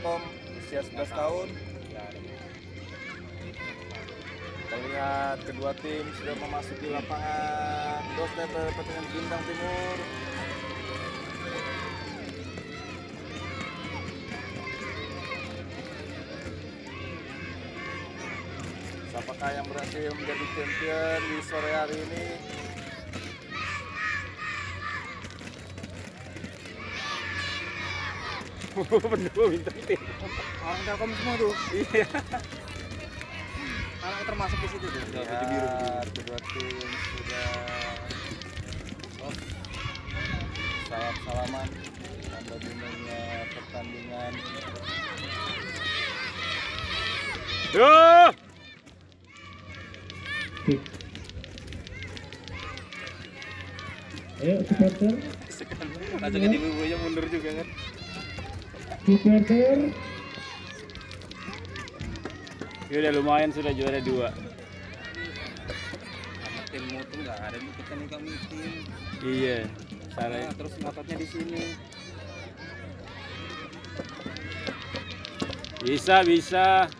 Telkom usia 11 tahun. Kita lihat kedua tim sudah memasuki lapangan. Dostep berhadapan dengan Bintang Timur. Siapakah yang berhasil menjadi champion di sore hari ini? Berdua bintang tim. Orang Telkom semua tuh. Iya. Anak termasuk di situ tuh. Lihat kedua tim sudah oh, salam salaman tanda dimulainya pertandingan. Yo. Ayo supporter, Langsung jadi bubunya mundur juga kan. Supporter, Ya udah lumayan sudah juara dua. Tim mutu nggak ada nih kita nih kami tim. Iya. Salah. Nah, terus ngototnya di sini. Bisa bisa.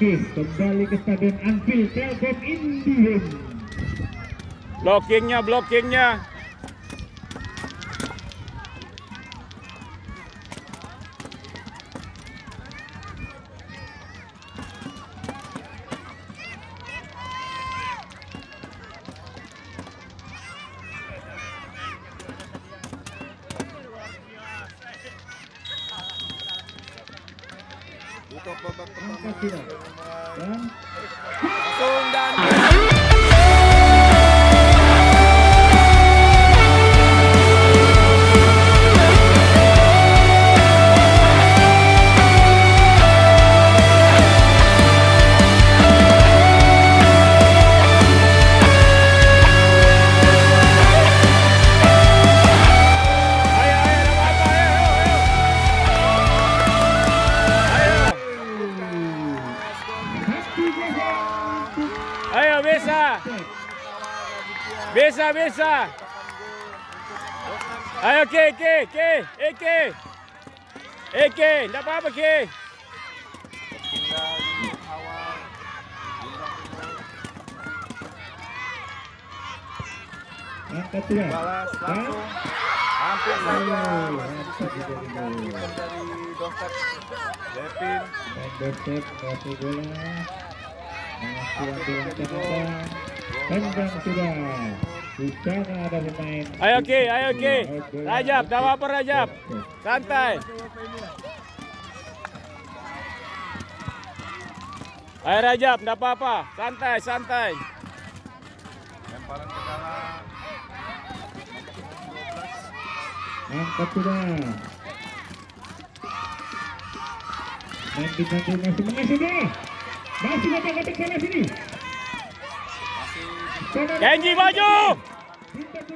Oke, kembali ke Stadion Anfield Telkom Indian. Blockingnya blockingnya. Untuk babak pertama. Dan langsung dan Ayo ke ke ke Eke. Eke, enggak apa-apa ke. Timur Angkat tidak. balas langsung hampir saja Oh, dari Dostep Devin Dostep kasih bola. Masih ambil tendang. Tendang sudah. Ada pemain. Ayo ke, ayo ke. Rajab, enggak apa-apa Rajab. Santai. Ayo Rajab, enggak apa-apa. Santai, santai. lemparan ke dalam Angkat sudah. Nanti nanti masih mengasih sudah. Masih kotak-kotak sana sini. Kenji maju.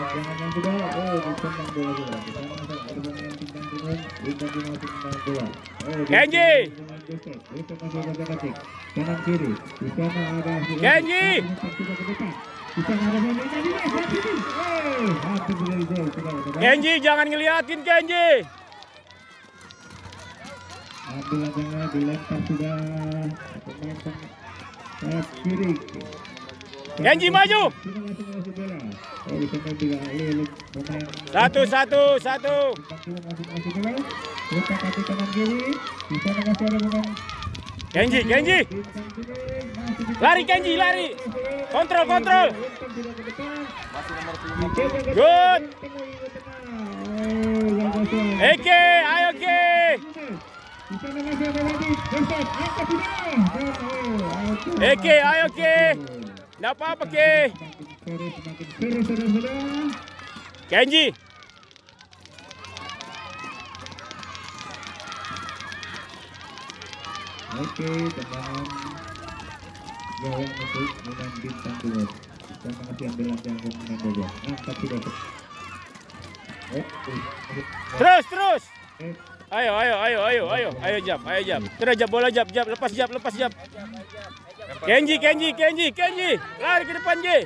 Pemain Kenji. Kenji jangan ngeliatin Kenji. ambil langsungnya dilempar sudah kiri Kenji maju. Satu, satu, satu. Kenji, Kenji. Lari Kenji, lari. Kontrol, kontrol. Lempar sudah ke depan Masih nomor 7. Dicoba ke Good. tengah, ke tengah. Luar biasa. Eke, ayo Ke. Di sana masih ada lagi. Joseph, angkat sudah. Dan, out. Eke, ayo Ke. Nggak apa-apa Ke. Saudara-saudara. Kenji. Oke, tendangan gawang untuk pemain bintang dua. Kita masih ambil pemain bola. Angkat sudah. Oh, eh, Terus, terus. eh, Ayo, ayo, ayo, ayo, ayo, ayo jap, ayo jap. Terus jap bola jap, jap, lepas jap, lepas jap. Kenji, Kenji, Kenji, Kenji. Lari ke depan Ji.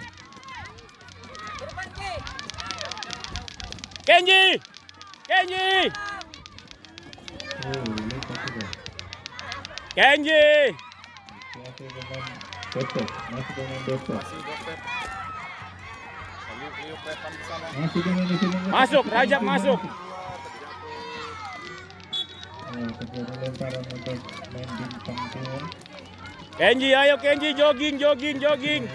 Kenji. Kenji. Kenji. Masuk, Rajab masuk. Oh, lemparan untuk main bintang. Kenji, ayo Kenji, jogging, jogging, jogging.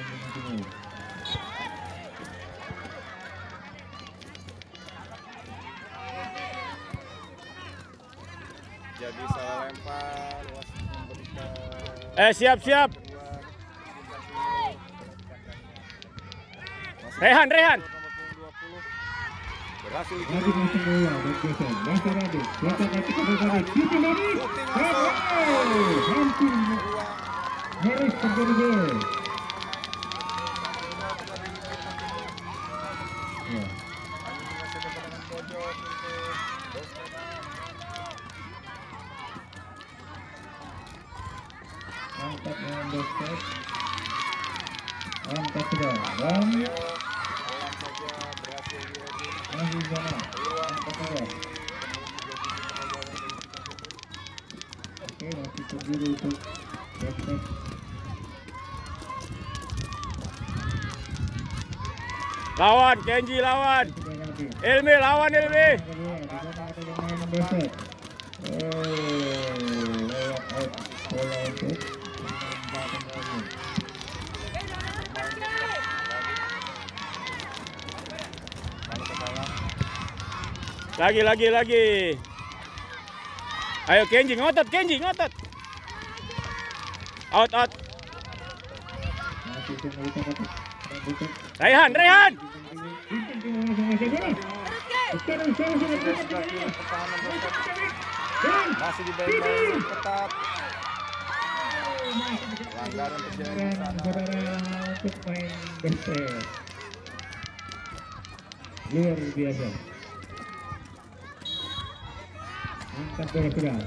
Jadi salah lempar. Wasit memberikan Eh, siap, siap. Rehan, Rehan. nomor 20. Berhasil hampir terjadi gol. Ya, angkat dengan dompet, angkat sudah, dan Ayo, pelan saja berhasil diedit. masih sana, angkat sudah. Oke, masih terjadi untuk dompet. Lawan, Kenji lawan. Ilmi lawan Ilmi. Lagi, lagi, lagi. Ayo Kenji, ngotot Kenji, ngotot. Out, out. masih tunggu di tempat Bukan. Rehan, Rehan. Bintang kirim pertahanan dompet. Masih ketat. Di untuk main besar luar biasa angkat bola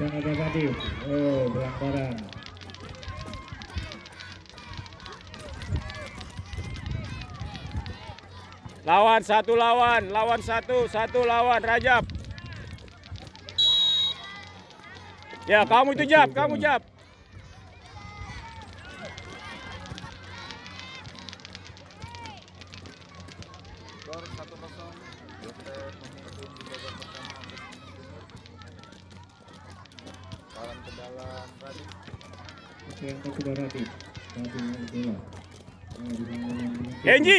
dan ada tadi oh pelanggaran Lawan satu lawan, lawan satu, satu lawan Rajab. Ya, kamu itu Jab, kamu Jab. Skor 1-0. Dompet memimpin di babak pertama untuk Timur. Salam ke dalam Radit. Oke, angkat sudah Radit Radit dengan bola di sana dengan- Kenji.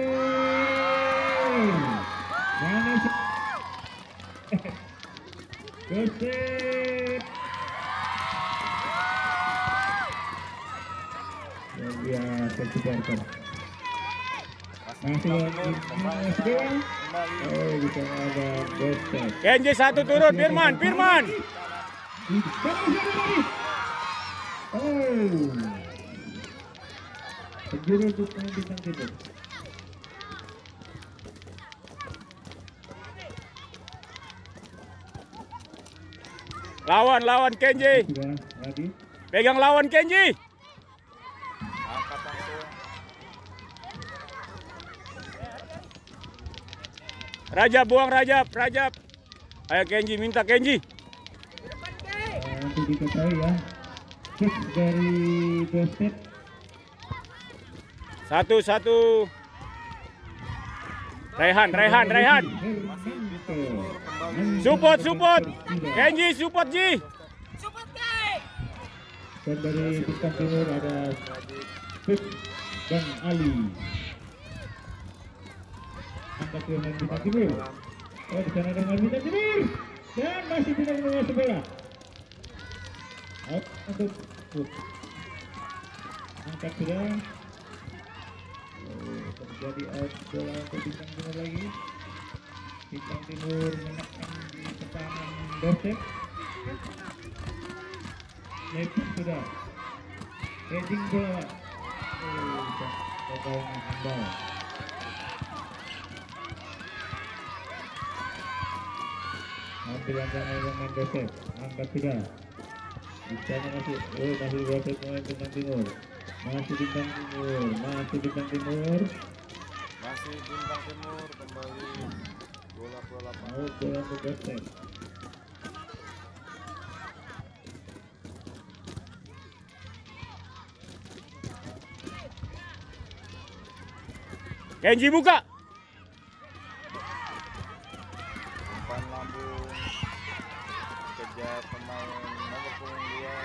Kenji satu turun, Firman, Firman. Lawan, lawan Kenji. Pegang lawan Kenji. Rajab buang Rajab, Rajab. Ayo Kenji, minta Kenji. Untuk diketahui ya kick dari doorstep Satu, satu. Rehan, Rehan, Rehan. Support, support. Kenji, support Ji. dan dari bintang timur ada Pip dan Ali ke pemain bintang timur oh di sana timur dan masih tidak untuk angkat sudah terjadi out bola lagi timur menekan di pertahanan sudah heading bola ambil ancaman pemain doset angkat sudah di sana masih oh masih doset pemain bintang timur masih bintang timur masih bintang timur Masih bintang timur kembali bola ke lapangan. mau bola untuk doset Kenji buka. Umpan lambung. Kejar pemain nomor punggung dua.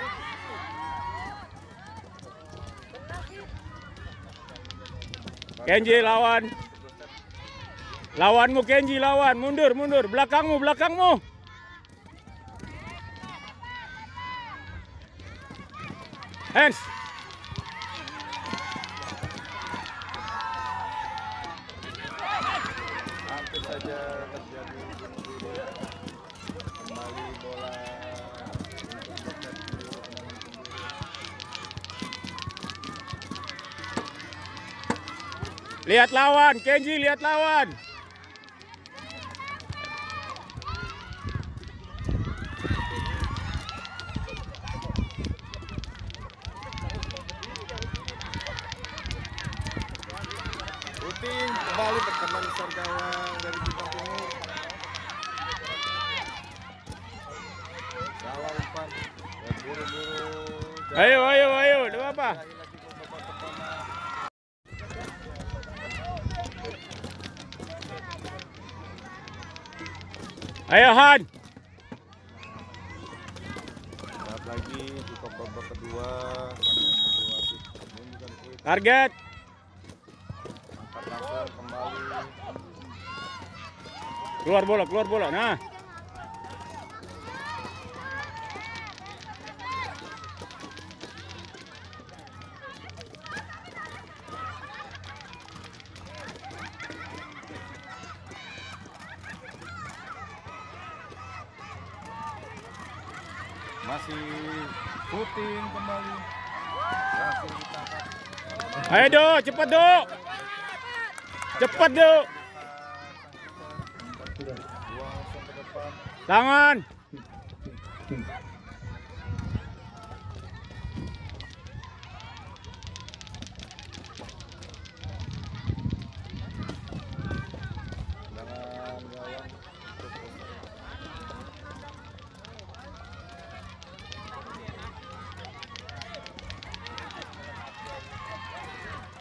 Kenji lawan. Lawanmu Kenji lawan. Mundur, mundur. Belakangmu, belakangmu. Hands. untuk Doset di lapangan sendiri. Lihat lawan, Kenji lihat lawan. Puting kembali berkembang besar gawang dari bintang timur. Salah umpan dan buru-buru. Ayo, ayo, ayo. Tidak apa. Ayo Han. Lihat lagi di babak kedua. Target. Keluar bola, keluar bola. Nah. Masih kembali. Ayo Do, cepat Do. Cepat Do. Tangan.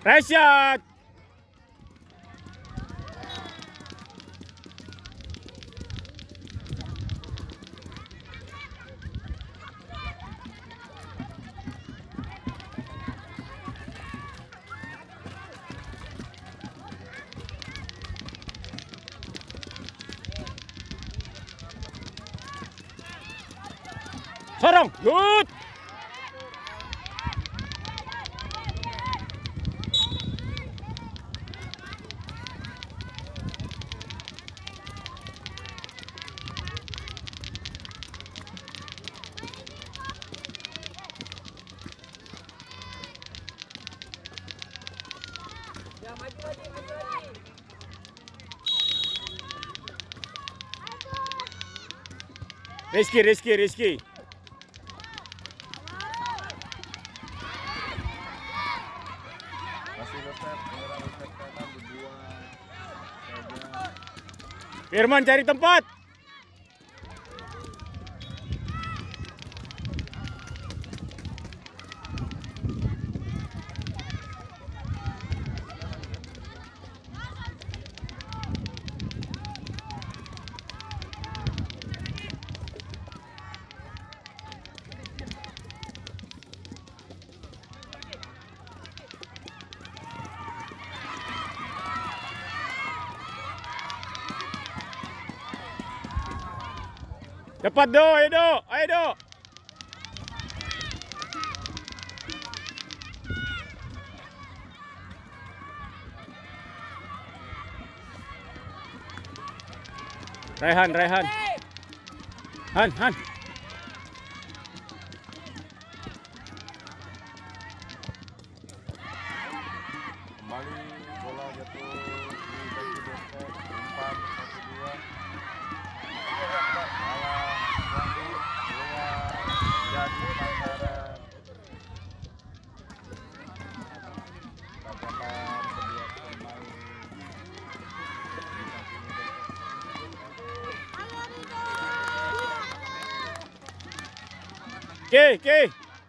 라이샷! 사랑 굿! Rizky, Rizky, Rizky. Firman cari tempat. Cepat do, ayo do, ayo do. Rehan, Rehan. Han, Han.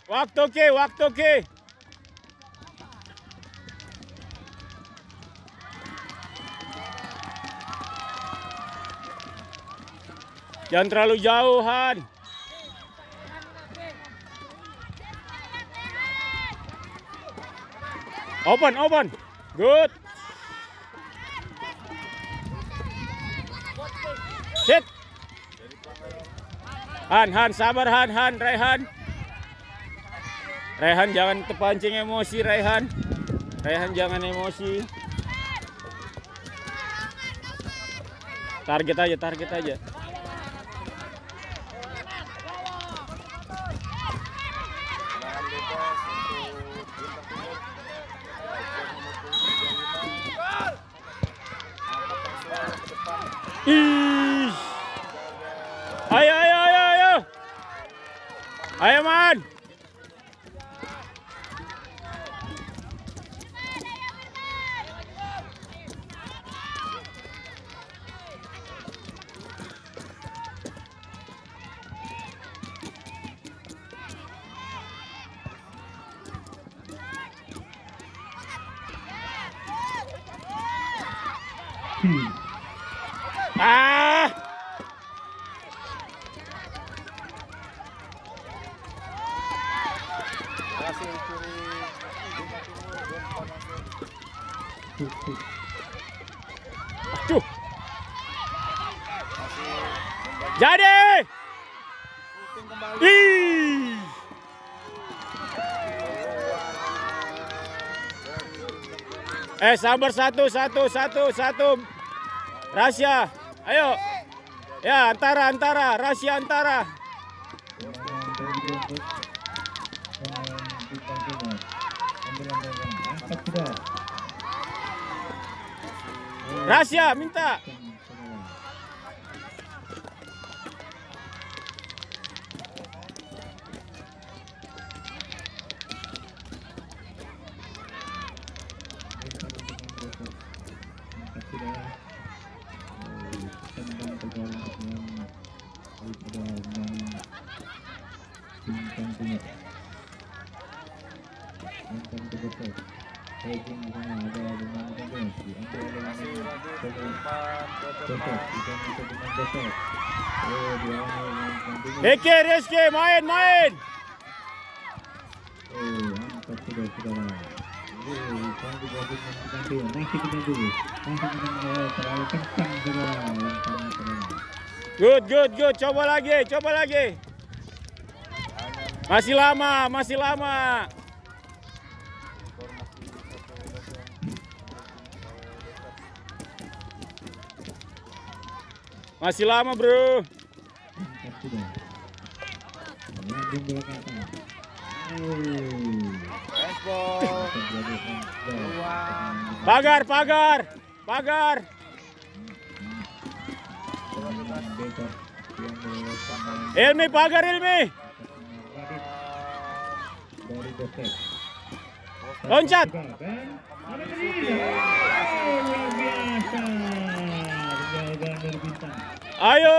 Waktu oke, waktu oke. Jangan terlalu jauh, Han. Open, open. Good. Sit. Han, Han, sabar Han, Han, Rehan. Rehan jangan terpancing emosi Rehan. Rehan jangan emosi. Target aja, target aja. Tendangan bebas untuk bintang timur. Ujian memukul 35. Angkat langsung ke depan. Ih. Ayo, ayo, ayo, ayo. Ayo, man. Hmm. Ah. Curi. Aduh. Jadi. Ih. Eh sabar satu satu satu satu. Rahasia. Ayo. Ya antara antara rahasia antara. Rahasia minta. Ke Besok, depan. kita masuk dengan besok. Dia mau continue. Rizky Rizky main main. Good good good. Coba lagi coba lagi. Masih lama masih lama. Masih lama bro. Pagar pagar pagar. Ilmi pagar Ilmi. Loncat. Dan ada tadi. Oh, luar biasa. Penjagaan dari bintang. Ayo.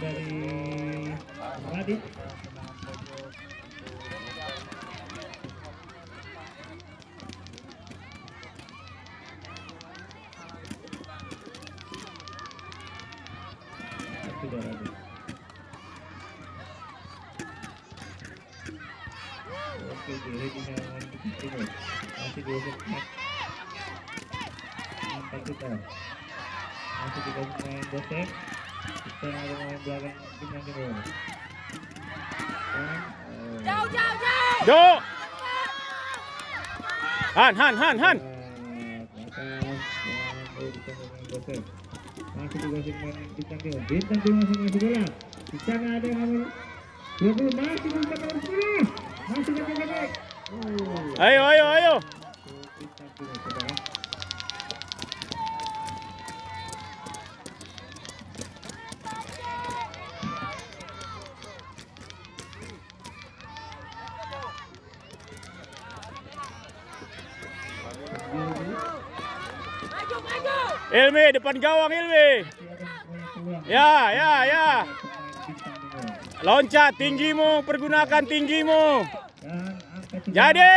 Dari Radit. Bosek. Kita ada main belakang timur. Dan, oh, Jauh, jauh, jauh. Do. Han Han Han Han. masih dikasih main bintang timur bintang timur masih masih bola di sana ada yang nomor 20 masih bintang nomor 10 masih bintang oh Ayo ayo ayo. bintang timur Ilmi depan gawang Ilmi. Ya ya ya. Loncat tinggimu, pergunakan tinggimu. Jadi.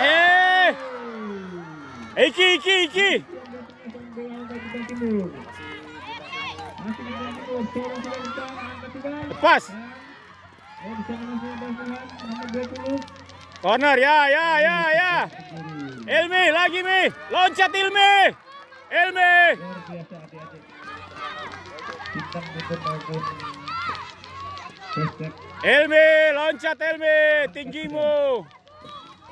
Eh. Iki iki iki. Masih Lepas. Oh, di sana masih ada Fulan, nomor 20. Corner ya ya ya ya. Ilmi lagi Mi. Loncat Ilmi. Ilmi. Ilmi loncat Ilmi tinggimu.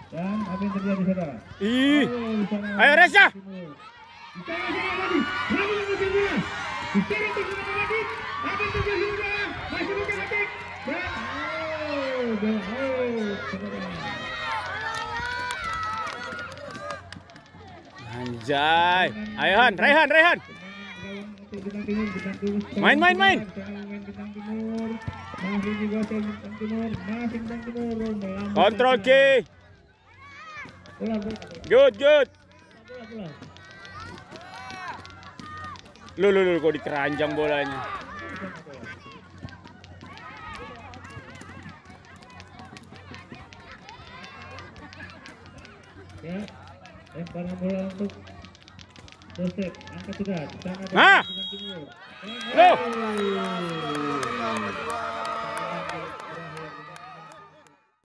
Dan apa yang terjadi saudara? Ih. Oh, Ayo, Reza. Radit. Radit yang masih bola. Di sana terjadi Radit. Apa yang terjadi Anjay. Ayo Han, Rehan. Main, main, main. Kontrol bola, Good, good. Lu lu lu kok dikeranjang bolanya. Ya, lemparan bola untuk Bosek, angkat tiga, di Ah! timur.